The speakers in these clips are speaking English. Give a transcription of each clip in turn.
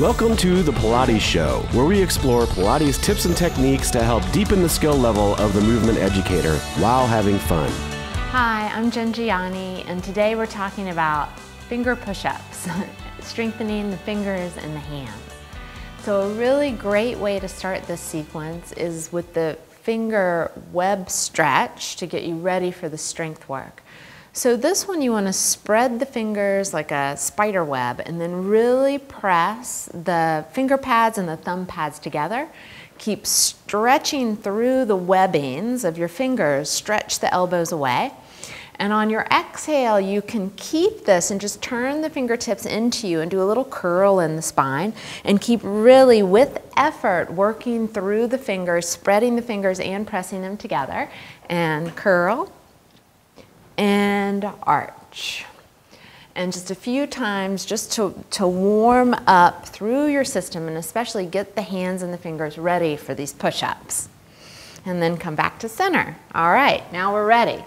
Welcome to the Pilates Show, where we explore Pilates tips and techniques to help deepen the skill level of the movement educator while having fun. Hi, I'm Jen Gianni, and today we're talking about finger push-ups, strengthening the fingers and the hands. So a really great way to start this sequence is with the finger web stretch to get you ready for the strength work. So this one you want to spread the fingers like a spider web and then really press the finger pads and the thumb pads together. Keep stretching through the webbings of your fingers, stretch the elbows away. And on your exhale, you can keep this and just turn the fingertips into you and do a little curl in the spine and keep really with effort working through the fingers, spreading the fingers and pressing them together. And curl and arch. And just a few times just to, to warm up through your system and especially get the hands and the fingers ready for these push-ups. And then come back to center. All right, now we're ready.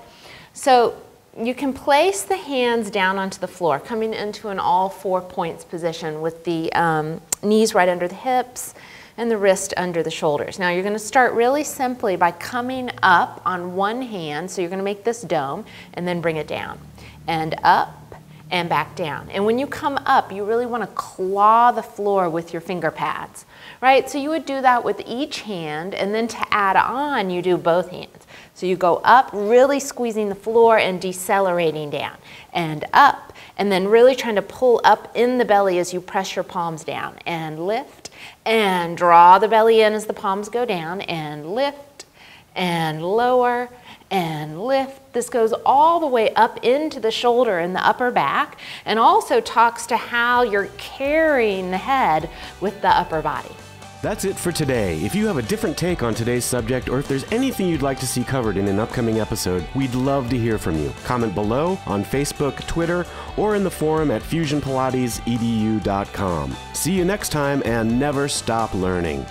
So you can place the hands down onto the floor, coming into an all four points position with the um, knees right under the hips and the wrist under the shoulders. Now you're going to start really simply by coming up on one hand, so you're going to make this dome, and then bring it down. And up and back down. And when you come up, you really want to claw the floor with your finger pads, right? So you would do that with each hand, and then to add on, you do both hands. So you go up, really squeezing the floor and decelerating down, and up, and then really trying to pull up in the belly as you press your palms down, and lift, and draw the belly in as the palms go down, and lift, and lower, and lift. This goes all the way up into the shoulder and the upper back, and also talks to how you're carrying the head with the upper body. That's it for today. If you have a different take on today's subject or if there's anything you'd like to see covered in an upcoming episode, we'd love to hear from you. Comment below on Facebook, Twitter, or in the forum at fusionpilatesedu.com. See you next time and never stop learning.